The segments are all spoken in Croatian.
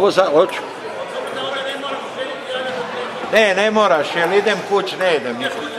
ovo za... Hoću. Ne, ne moraš, jel idem kuć, ne idem nikud.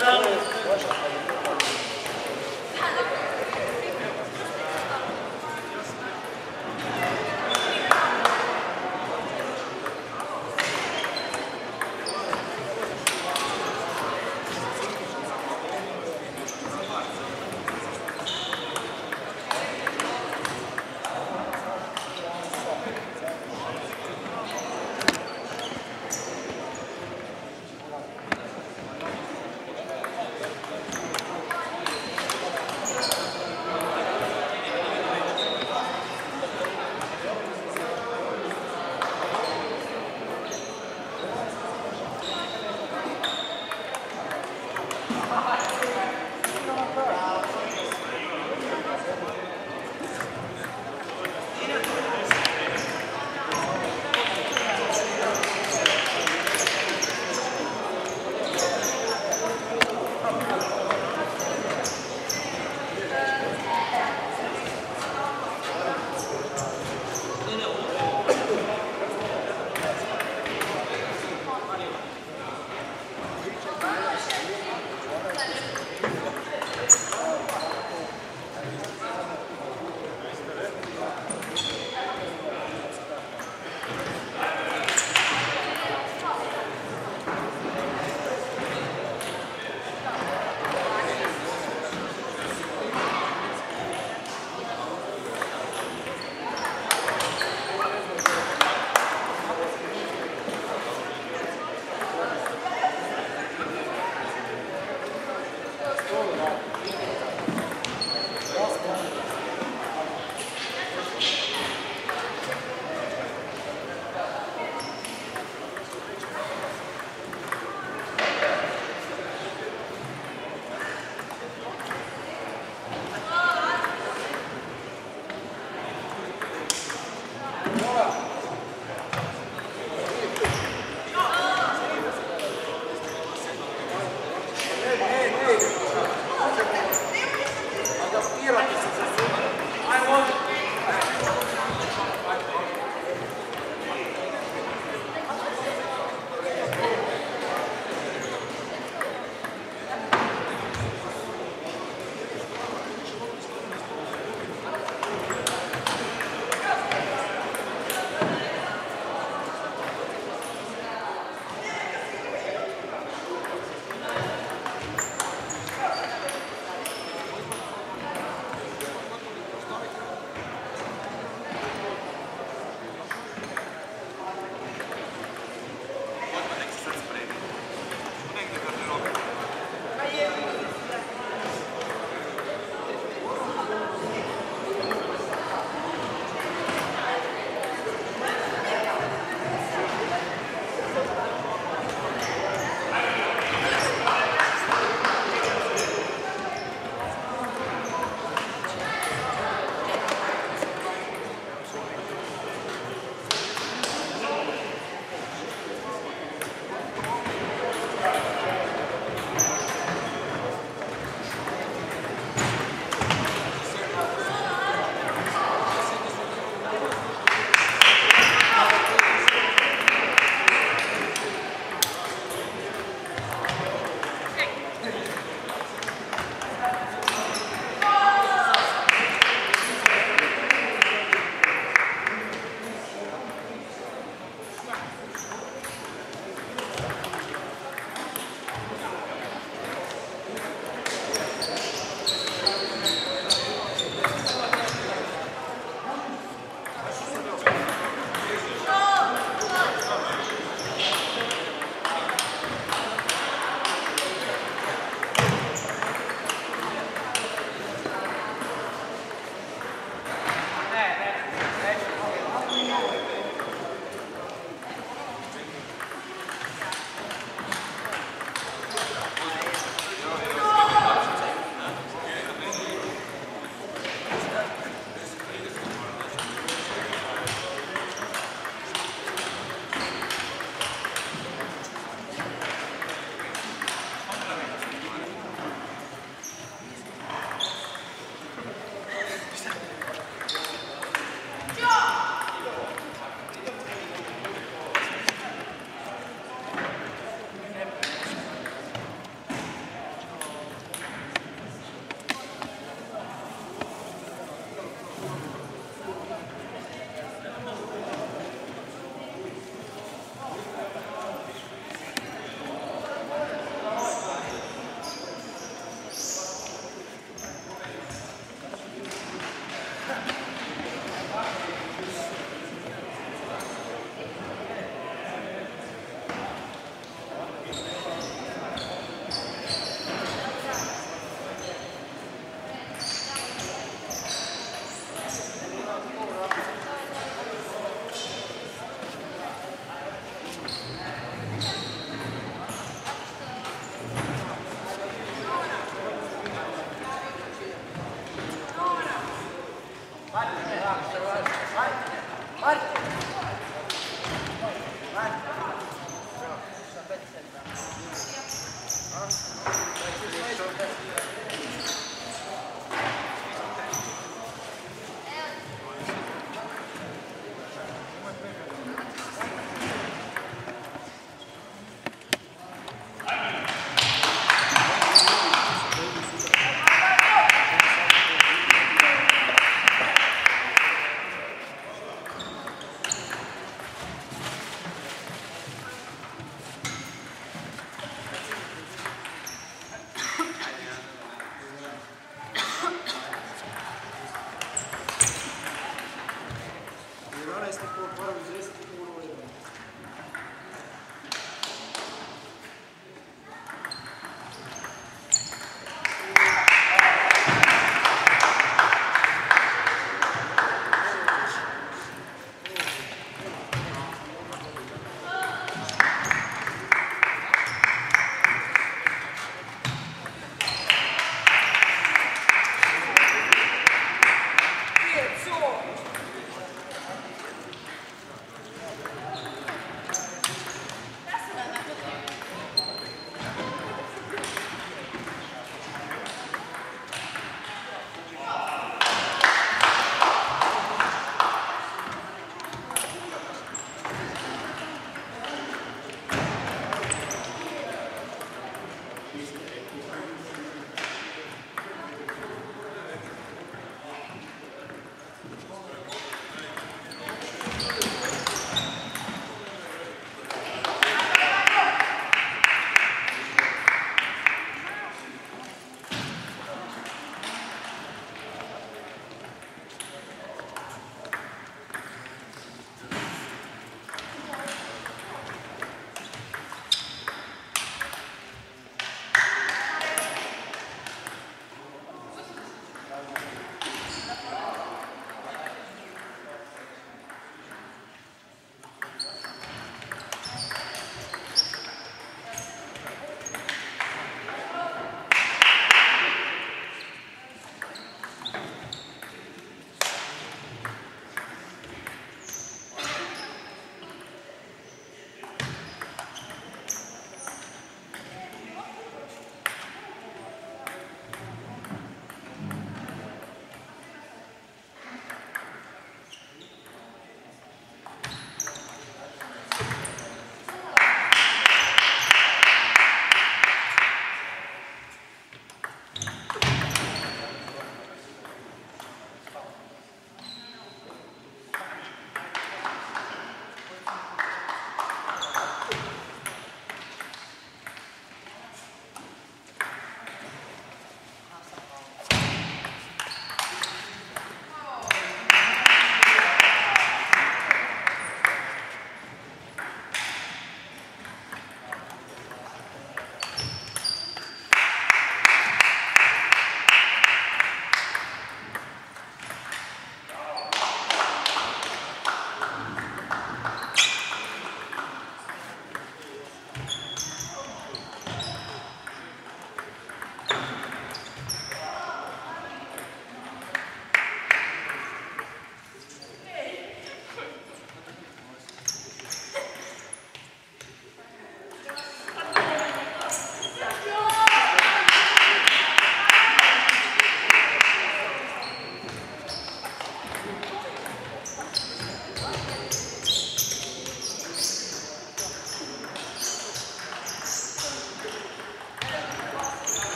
Партия.